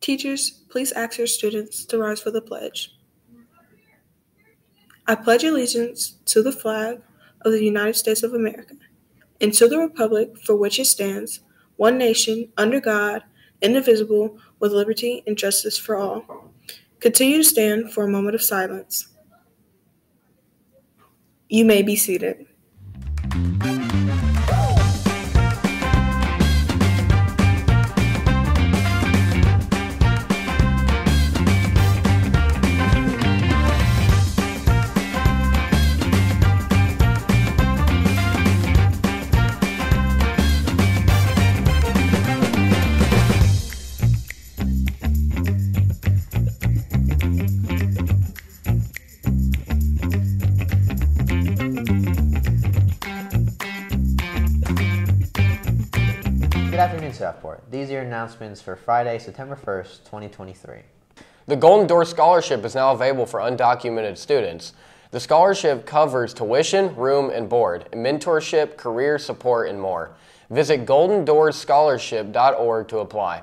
Teachers, please ask your students to rise for the pledge. I pledge allegiance to the flag of the United States of America and to the republic for which it stands, one nation, under God, indivisible, with liberty and justice for all. Continue to stand for a moment of silence. You may be seated. Southport. These are your announcements for Friday, September 1st, 2023. The Golden Door Scholarship is now available for undocumented students. The scholarship covers tuition, room, and board, mentorship, career support, and more. Visit goldendoorscholarship.org to apply.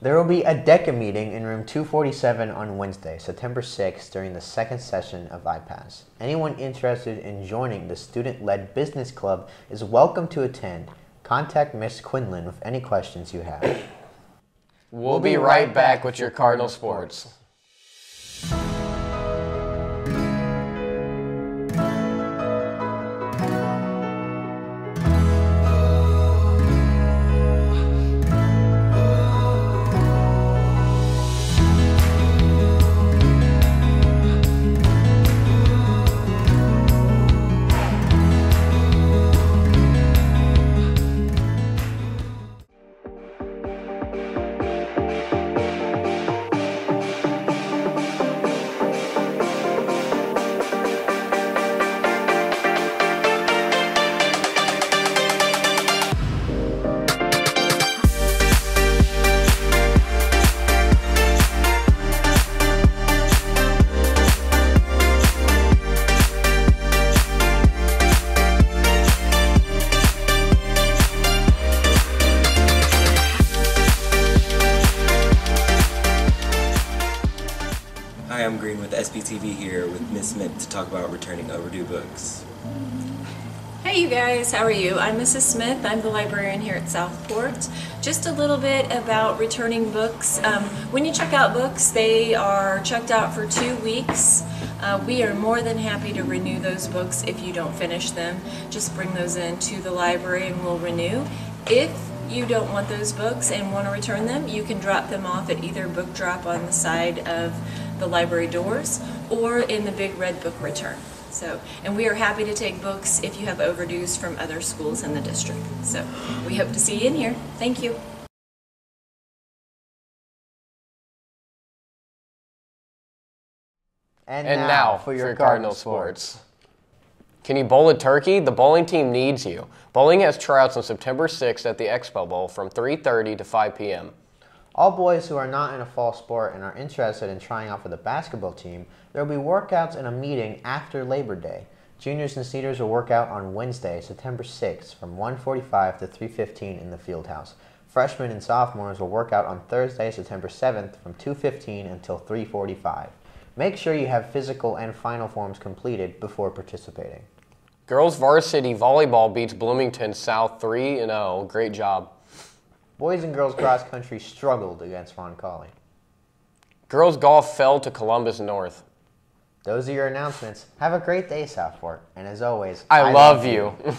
There will be a DECA meeting in room 247 on Wednesday, September 6th during the second session of IPAS. Anyone interested in joining the student-led business club is welcome to attend. Contact Miss Quinlan with any questions you have. We'll be right back with your Cardinal Sports. Hi, I'm Green with SPTV here with Miss Smith to talk about returning overdue books. Hey you guys, how are you? I'm Mrs. Smith. I'm the librarian here at Southport. Just a little bit about returning books. Um, when you check out books, they are checked out for two weeks. Uh, we are more than happy to renew those books if you don't finish them. Just bring those in to the library and we'll renew. If you don't want those books and want to return them, you can drop them off at either book drop on the side of the library doors or in the big red book return. So, and we are happy to take books if you have overdues from other schools in the district. So, we hope to see you in here. Thank you. And now for your Cardinal Sports. Can you bowl a turkey? The bowling team needs you. Bowling has tryouts on September 6th at the Expo Bowl from 3:30 to 5 p.m. All boys who are not in a fall sport and are interested in trying out for the basketball team, there will be workouts and a meeting after Labor Day. Juniors and seniors will work out on Wednesday, September 6th from 1:45 to 3:15 in the field house. Freshmen and sophomores will work out on Thursday, September 7th from 2:15 until 3:45. Make sure you have physical and FinalForms completed before participating. Girls varsity volleyball beats Bloomington South 3 and 0. Great job. Boys and girls cross country struggled against Roncalli. Girls golf fell to Columbus North. Those are your announcements. Have a great day, Southport. And as always, I, love, you.